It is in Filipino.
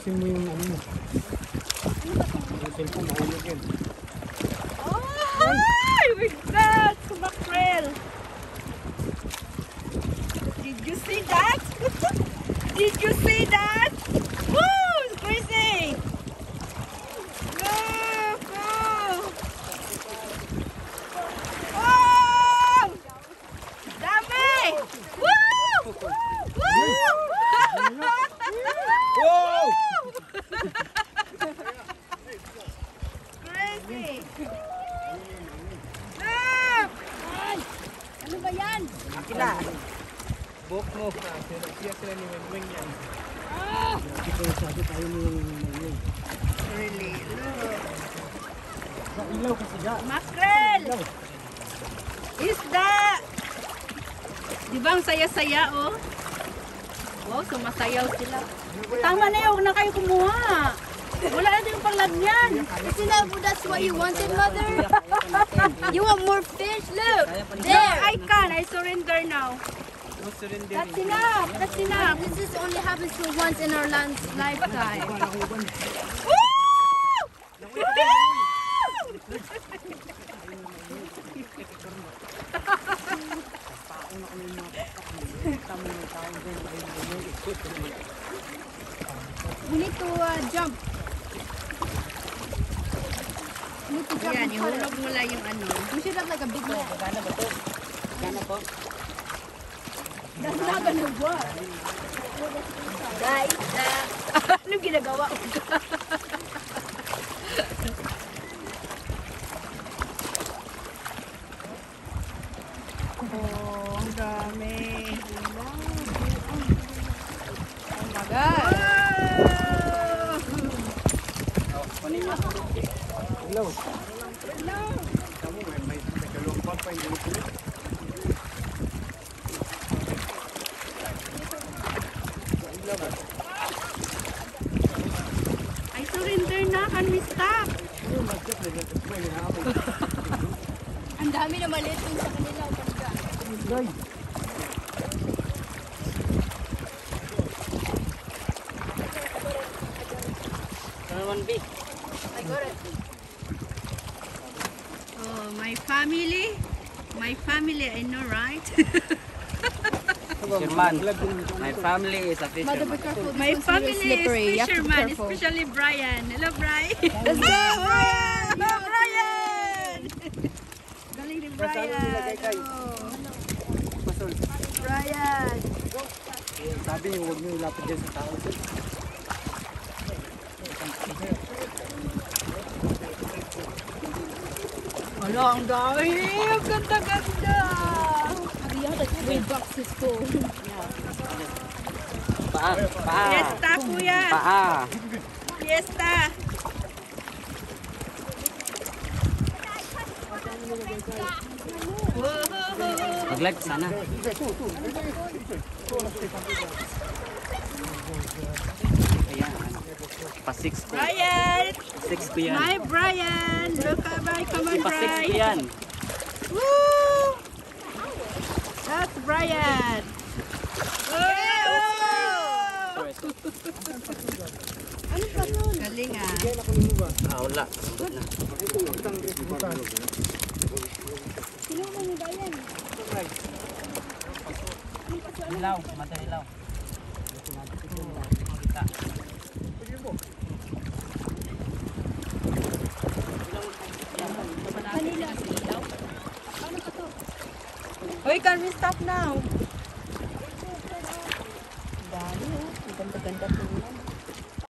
Ayusin mo yung ano mo. Yung cellphone, mahulog yan. Oh, with that, mackerel. Did you see that? Did you see that? Woo, it's crazy. Look, oh. Oh, dami. Woo, woo. Wow! Crazy. Look. Ano ba yan? Buhok mo. Siya sila ni Wenweng yan. Ito sabi tayo Wenweng. Really, look. Sa ilaw kasi ga. Mackerel! Isda! Di ba ang saya-saya, oh? Oh, sumasayaw sila. Tama na yun, huwag na kayo kumuha. Wala na din panglag yan. Isn't that that's what you wanted, mother? you want more fish? Look, there. I can. I surrender now. That's enough. That's enough. This is only happens to once in our land's lifetime. We need to uh, jump. We need to jump. Yan, and cut it. ihulog mo lang yung ano. We should have like a big net. Gana po? That's not gonna work. Guys, uh, anong ginagawa ko? oh, ang dami. Oh my god. Ilaw. Kamu may may may kalumpang pa yung ulit. I surrender na. Can we stop? Ang dami na maliit dun sa kanila. Guys. I got it. Oh, my family. My family, I know, right? Fisherman. My family is a fisherman. My family slippery. is You be fisherman, especially Brian. Hello, Brian. Let's go, Brian! Hello, Brian! Galing ni Brian. Pasol. Brian. Sabi niyo, huwag niyo ilapit dyan sa tao. Wala, ang dami. Ang ganda-ganda. We have like three boxes full. Paa, paa, Fiesta, kuya. paa. Fiesta. Mag-live sana. Ayan. Pa 6 ko. Brian. 6 ko yan. My Brian. Look at my come on, Pa 6 ko Brian. yan. Woo! That's Brian. Oh! Galing ah. Ah, wala. Na. Sino mo ni Brian? Ilaw, mata ilaw. Kita. Kanila. Ano pa to? Hoy, can we stop now? Dami oh. Ang ganda-ganda po.